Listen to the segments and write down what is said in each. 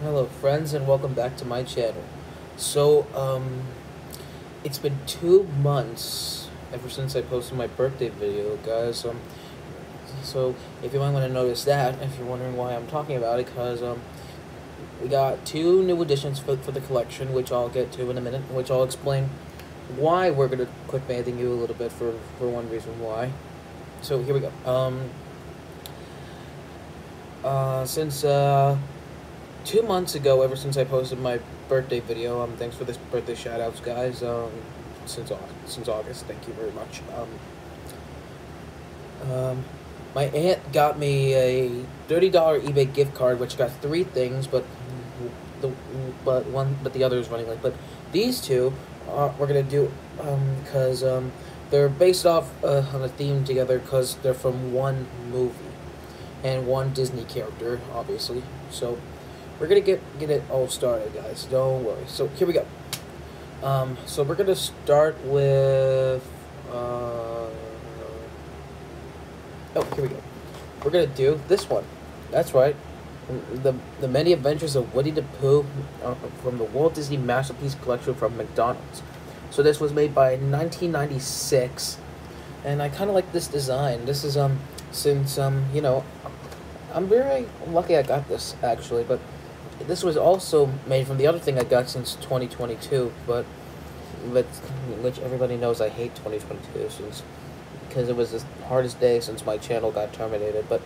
Hello, friends, and welcome back to my channel. So, um, it's been two months ever since I posted my birthday video, guys. Um, so if you might want to notice that, if you're wondering why I'm talking about it, because um, we got two new additions for for the collection, which I'll get to in a minute, which I'll explain why we're gonna quit bathing you a little bit for for one reason why. So here we go. Um, uh, since uh two months ago, ever since I posted my birthday video, um, thanks for this birthday shoutouts, guys. Um, since August, since August, thank you very much. Um, um, my aunt got me a thirty dollar eBay gift card, which got three things, but the but one but the other is running late. But these two, uh, we're gonna do um because um they're based off uh, on a theme together because they're from one movie and one Disney character, obviously. So we're gonna get get it all started, guys. Don't worry. So here we go. Um, so we're gonna start with. Uh, oh, here we go. We're gonna do this one. That's right. The the many adventures of Winnie the Pooh uh, from the Walt Disney Masterpiece Collection from McDonald's. So this was made by 1996, and I kind of like this design. This is um since um you know I'm very lucky I got this actually, but this was also made from the other thing I got since 2022, but but which everybody knows I hate 2022 since because it was the hardest day since my channel got terminated. But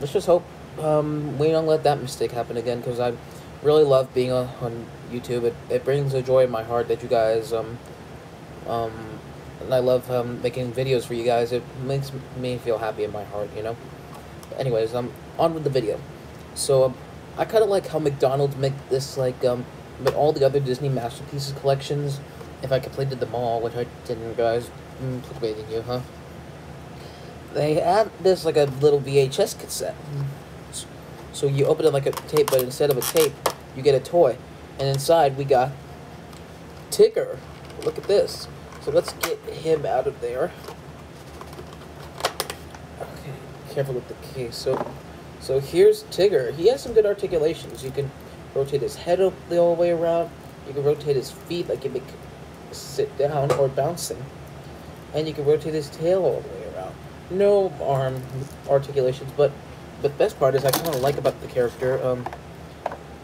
let's just hope um, we don't let that mistake happen again because I really love being on, on YouTube. It, it brings a joy in my heart that you guys um um and I love um, making videos for you guys. It makes me feel happy in my heart, you know. Anyways, um, on with the video. So. Um, I kind of like how McDonald's make this like um, but all the other Disney masterpieces collections. If I completed them all, which I didn't, guys, mm, waiting you, huh? They have this like a little VHS cassette. So you open it like a tape, but instead of a tape, you get a toy, and inside we got Tigger. Look at this. So let's get him out of there. Okay, careful with the case. So so here's Tigger. He has some good articulations. You can rotate his head all the whole way around. You can rotate his feet like you make sit down or bouncing. And you can rotate his tail all the way around. No arm articulations, but but the best part is I kind of like about the character. Um,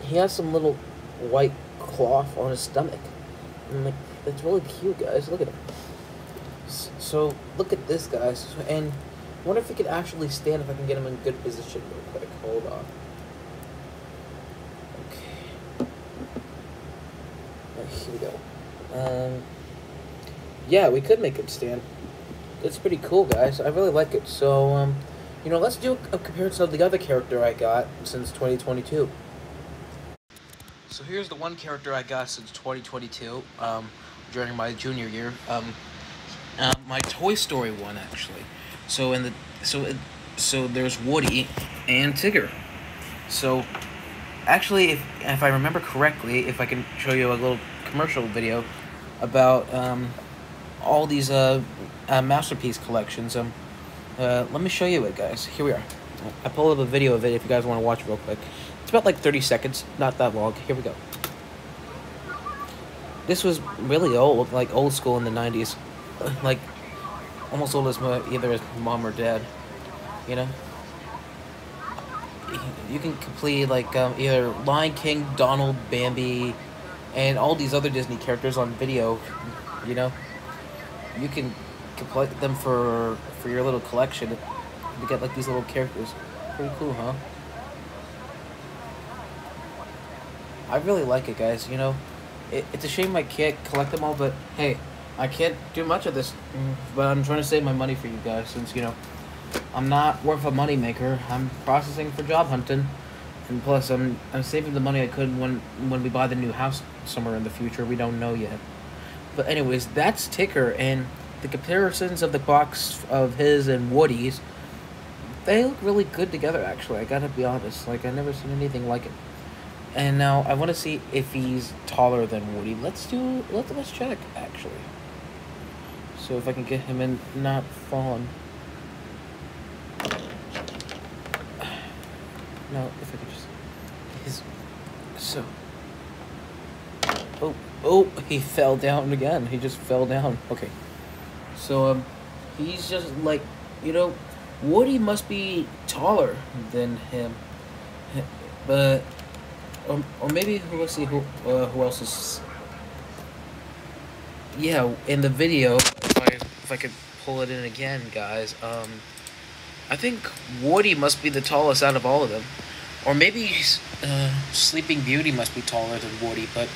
he has some little white cloth on his stomach. And like it's really cute, guys. Look at him. So look at this, guys, and I wonder if he could actually stand if I can get him in good position real quick. Hold on. Okay. Right, here we go. Um, yeah, we could make him stand. It's pretty cool, guys. I really like it. So, um, you know, let's do a, comparison of the other character I got since 2022. So here's the one character I got since 2022, um, during my junior year. Um, uh, my Toy Story one, actually. So in the so it, so there's Woody and Tigger. So actually, if if I remember correctly, if I can show you a little commercial video about um, all these uh, uh, masterpiece collections. Um, uh, let me show you it, guys. Here we are. I pulled up a video of it if you guys want to watch real quick. It's about like 30 seconds, not that long. Here we go. This was really old, like old school in the 90s. Like almost as my, either his mom or dad. You know? You can complete like um, either Lion King, Donald, Bambi, and all these other Disney characters on video. You know, you can complete them for for your little collection to get like these little characters. Pretty cool, huh? I really like it, guys. You know, it, it's a shame I can't collect them all, but hey, I can't do much of this, but I'm trying to save my money for you guys since, you know, I'm not worth a money maker. I'm processing for job hunting. And plus, I'm, I'm saving the money I could when, when we buy the new house somewhere in the future. We don't know yet. But anyways, that's Tigger, and the comparisons of the box of his and Woody's, they look really good together, actually. I gotta be honest. Like, I've never seen anything like it. And now, I want to see if he's taller than Woody. Let's do, let, let's check, actually. So if I can get him in, not falling. No, if I could just... His, So. Oh, oh, he fell down again. He just fell down. Okay. So, um, he's just like, you know, Woody must be taller than him. But, or, or maybe, let's see who, uh, who else is. Yeah, in the video, I, if I could pull it in again, guys, um, I think Woody must be the tallest out of all of them. Or maybe uh, Sleeping Beauty must be taller than Woody, but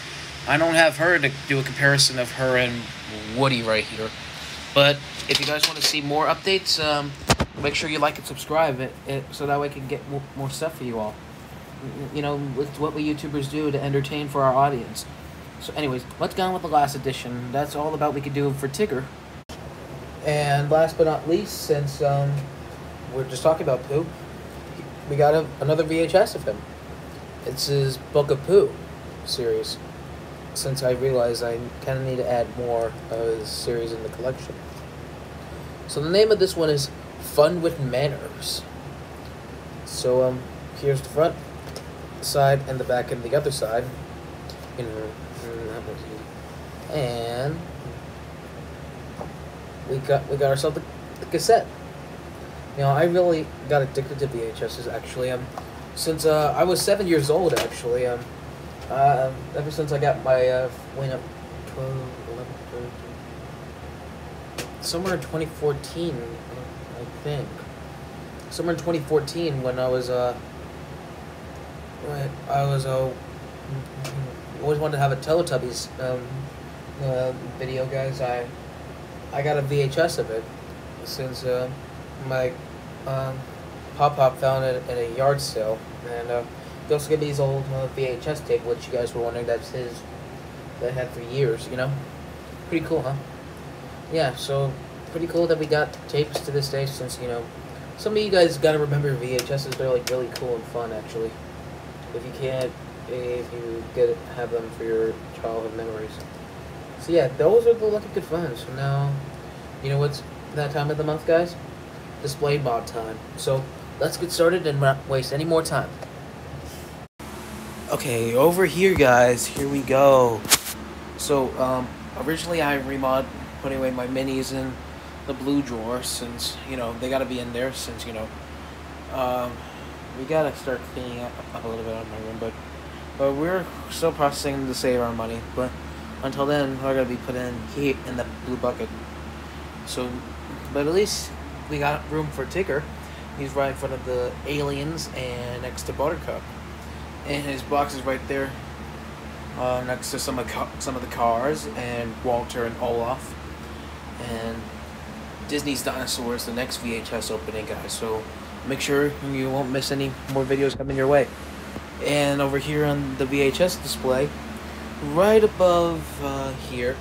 I don't have her to do a comparison of her and Woody right here. But if you guys want to see more updates, um, make sure you like and subscribe it, it so that way I can get more, stuff for you all. You know, it's what we YouTubers do to entertain for our audience. So anyways, let's go on with the last edition. That's all about we could do for Tigger. And last but not least, since um, we're just talking about Pooh, we got a, another VHS of him. It's his Book of Pooh series. Since I realized I kind of need to add more of his series in the collection. So the name of this one is Fun with Manners. So um, here's the front side and the back and the other side. And we got we got ourselves the, the cassette. You know, I really got addicted to VHSs actually. Um, since uh, I was seven years old actually. Um, uh, ever since I got my uh, when up 12, 11, 13, somewhere in 2014, I think. Somewhere in 2014 when I was uh, when I was uh, always wanted to have a Teletubbies um, uh, video, guys. I I got a VHS of it since uh, my um, Pop Pop found it at a yard sale, and uh, he also me these old uh, VHS tape, which you guys were wondering that's his that I had for years. You know, pretty cool, huh? Yeah, so pretty cool that we got tapes to this day. Since you know, some of you guys got to remember VHSs. They're like really cool and fun, actually. If you can't, if you get have them for your childhood memories. So yeah, those are the Lucky Good Funds. So now, you know what's that time of the month, guys? Display mod time. So let's get started and not waste any more time. Okay, over here, guys. Here we go. So um, originally I remod putting away my minis in the blue drawer since you know they got to be in there since you know um, we gotta start cleaning up, up a little bit on my room, but but we're still processing to save our money. But until then, we're gonna be putting in heat in the blue bucket. So, but at least we got room for Tigger. He's right in front of the aliens and next to Buttercup, and his box is right there, uh, next to some of some of the cars and Walter and Olaf, and Disney's Dinosaurs, the next VHS opening, guys. So make sure you won't miss any more videos coming your way. And over here on the VHS display, right above uh, here,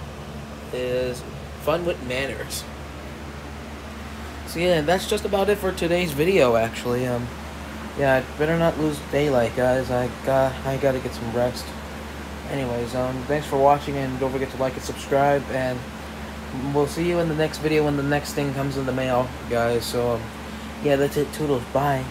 is Fun with Manners. So yeah, that's just about it for today's video, actually. Um, yeah, I better not lose daylight, guys. I got, I gotta get some rest. Anyways, um, thanks for watching, and don't forget to like and subscribe, and we'll see you in the next video when the next thing comes in the mail, guys. So, um, yeah, that's it. Toodles. Bye.